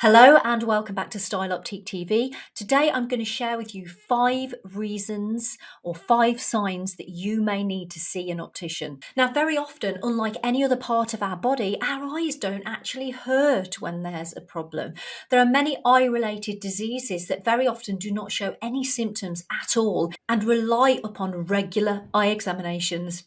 Hello and welcome back to Style Optique TV. Today I'm going to share with you five reasons or five signs that you may need to see an optician. Now, very often, unlike any other part of our body, our eyes don't actually hurt when there's a problem. There are many eye related diseases that very often do not show any symptoms at all and rely upon regular eye examinations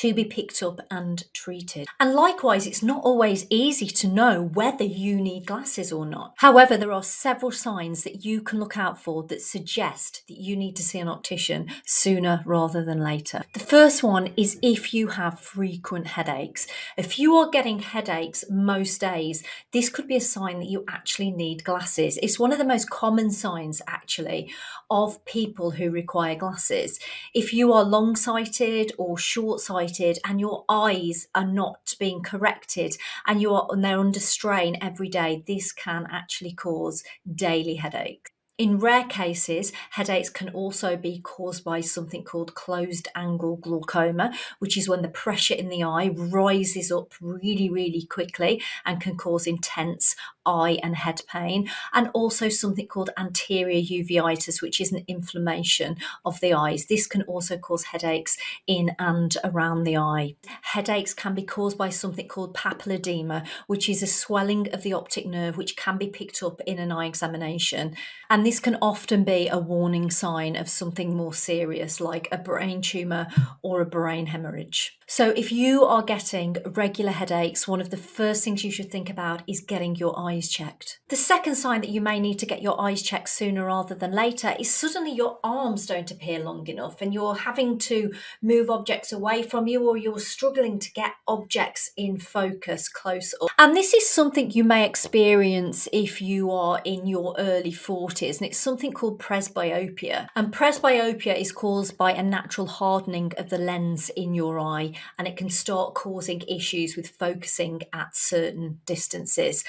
to be picked up and treated. And likewise, it's not always easy to know whether you need glasses or not. However, there are several signs that you can look out for that suggest that you need to see an optician sooner rather than later. The first one is if you have frequent headaches. If you are getting headaches most days, this could be a sign that you actually need glasses. It's one of the most common signs, actually, of people who require glasses. If you are long sighted or short sighted, and your eyes are not being corrected and you're and they're under strain every day, this can actually cause daily headaches. In rare cases, headaches can also be caused by something called closed angle glaucoma, which is when the pressure in the eye rises up really, really quickly and can cause intense eye and head pain, and also something called anterior uveitis, which is an inflammation of the eyes. This can also cause headaches in and around the eye. Headaches can be caused by something called papilledema, which is a swelling of the optic nerve, which can be picked up in an eye examination. And this can often be a warning sign of something more serious, like a brain tumour or a brain hemorrhage. So, if you are getting regular headaches, one of the first things you should think about is getting your eyes checked. The second sign that you may need to get your eyes checked sooner rather than later is suddenly your arms don't appear long enough and you're having to move objects away from you or you're struggling to get objects in focus close up. And this is something you may experience if you are in your early 40s, and it's something called presbyopia. And presbyopia is caused by a natural hardening of the lens in your eye and it can start causing issues with focusing at certain distances.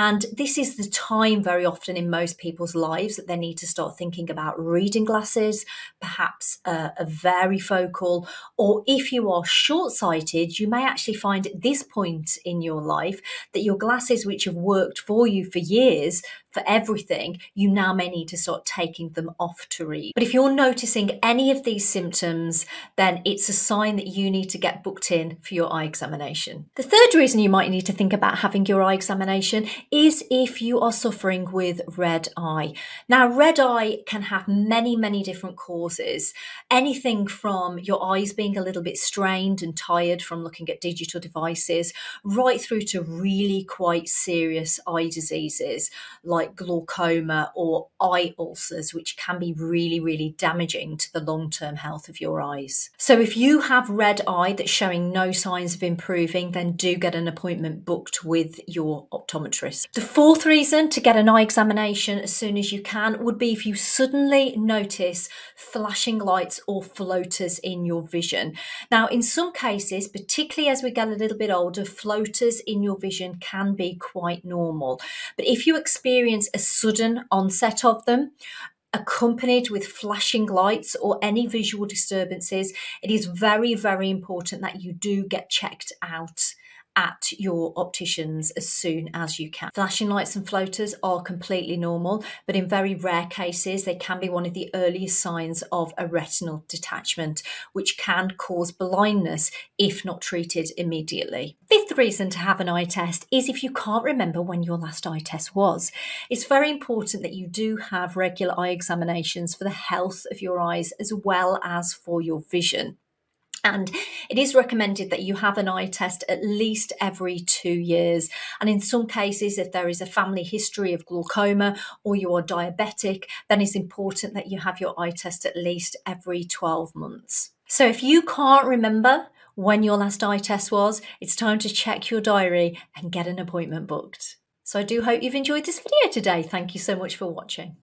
And this is the time very often in most people's lives that they need to start thinking about reading glasses, perhaps uh, a varifocal, or if you are short sighted, you may actually find at this point in your life that your glasses, which have worked for you for years, for everything, you now may need to start taking them off to read. But if you're noticing any of these symptoms, then it's a sign that you need to get booked in for your eye examination. The third reason you might need to think about having your eye examination is if you are suffering with red eye. Now, red eye can have many, many different causes. Anything from your eyes being a little bit strained and tired from looking at digital devices, right through to really quite serious eye diseases like like glaucoma or eye ulcers, which can be really, really damaging to the long term health of your eyes. So, if you have red eye that's showing no signs of improving, then do get an appointment booked with your optometrist. The fourth reason to get an eye examination as soon as you can would be if you suddenly notice flashing lights or floaters in your vision. Now, in some cases, particularly as we get a little bit older, floaters in your vision can be quite normal. But if you experience experience a sudden onset of them, accompanied with flashing lights or any visual disturbances, it is very, very important that you do get checked out at your opticians as soon as you can. Flashing lights and floaters are completely normal, but in very rare cases, they can be one of the earliest signs of a retinal detachment, which can cause blindness if not treated immediately. Fifth reason to have an eye test is if you can't remember when your last eye test was. It's very important that you do have regular eye examinations for the health of your eyes as well as for your vision. And it is recommended that you have an eye test at least every two years. And in some cases, if there is a family history of glaucoma or you are diabetic, then it's important that you have your eye test at least every 12 months. So if you can't remember when your last eye test was, it's time to check your diary and get an appointment booked. So I do hope you've enjoyed this video today. Thank you so much for watching.